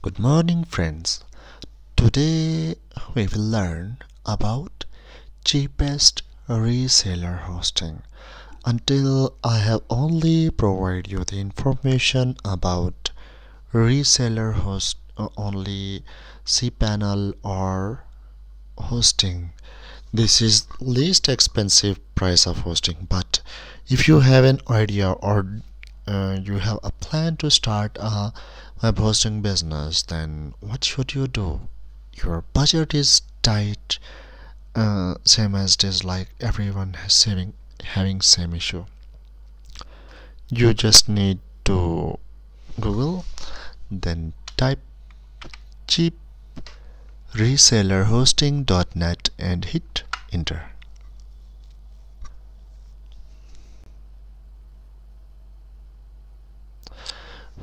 Good morning friends. Today we will learn about cheapest reseller hosting. Until I have only provided you the information about reseller host uh, only cPanel or hosting. This is least expensive price of hosting but if you have an idea or uh, you have a plan to start a web hosting business then what should you do? Your budget is tight uh, same as it is like everyone has saving having same issue. You just need to google then type cheap reseller resellerhosting.net and hit enter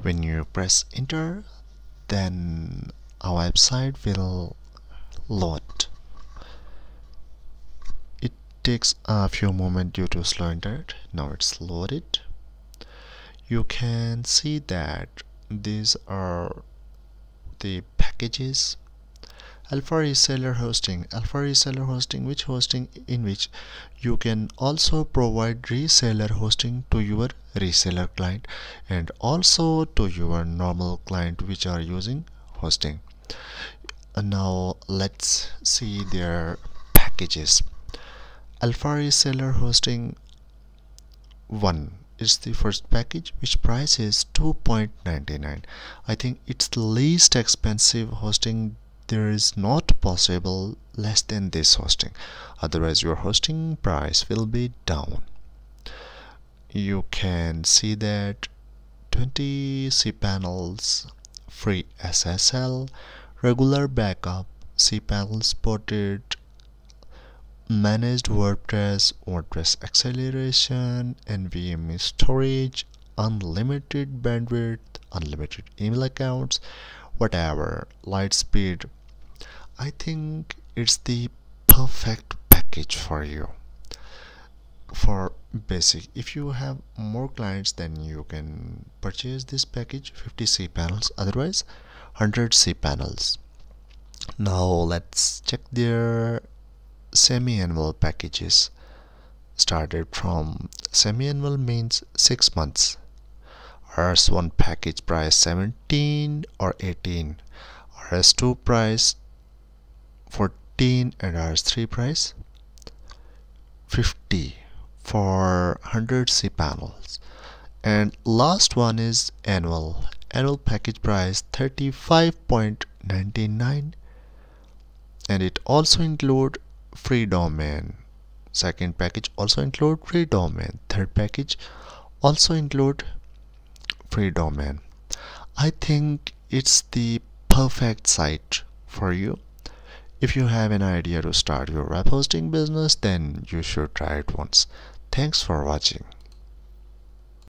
when you press enter then our website will load. It takes a few moments due to slow internet. Now it's loaded. You can see that these are the packages alpha reseller hosting. Alpha reseller hosting which hosting in which? You can also provide reseller hosting to your reseller client and also to your normal client which are using hosting. Now let's see their packages. Alpha reseller hosting 1 is the first package which price is 2.99 I think it's the least expensive hosting there is not possible less than this hosting. Otherwise your hosting price will be down. You can see that 20 cPanels free SSL regular backup cPanel supported managed WordPress WordPress acceleration NVMe storage unlimited bandwidth unlimited email accounts whatever. LiteSpeed I think it's the perfect package for you. For basic if you have more clients then you can purchase this package 50 cPanels otherwise 100 cPanels. Now let's check their semi-annual packages. Started from semi-annual means six months. RS1 package price 17 or 18 RS2 price 14 and RS3 price. 50 for 100 cPanels. And last one is annual. Annual package price 35.99 and it also include free domain. Second package also include free domain. Third package also include free domain. I think it's the perfect site for you if you have an idea to start your web hosting business then you should try it once. Thanks for watching